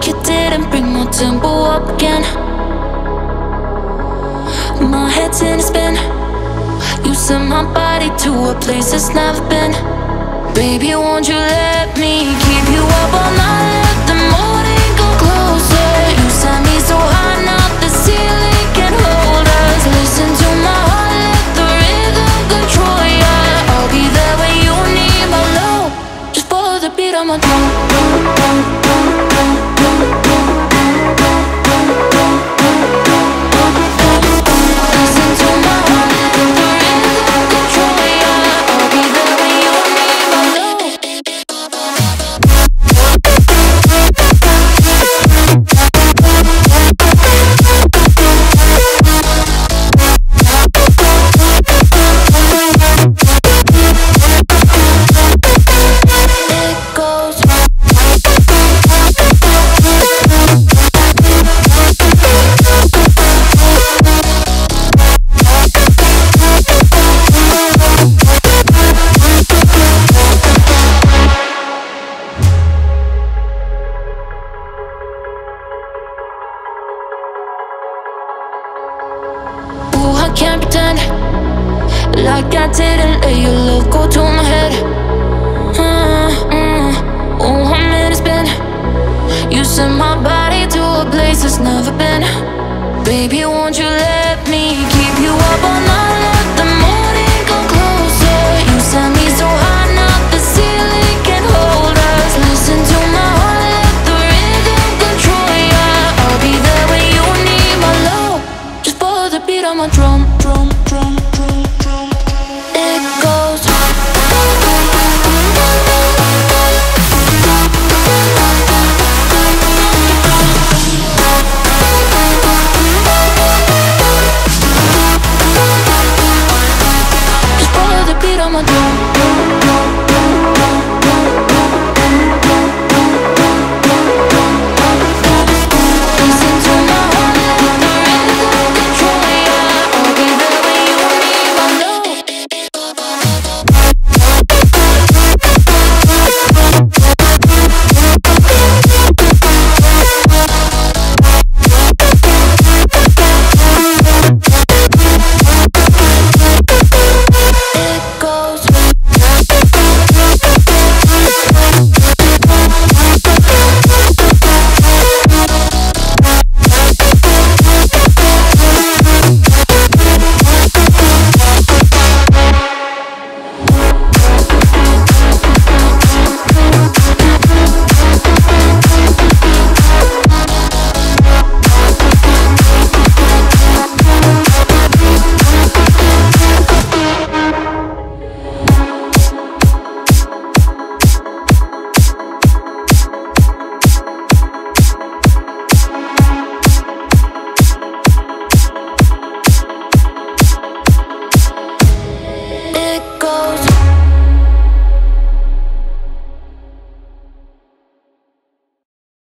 like you didn't bring my tempo up again. My head's in a spin. You sent my body to a place it's never been. Baby, won't you let me keep you up all night? Let the morning go closer. You set me so high, now the ceiling can hold us. Listen to my heart, let the rhythm control ya. I'll be there when you need my love. Just follow the beat of my drum. Can't pretend like I didn't let your love go to my head. Drum, a drum, drum, drum.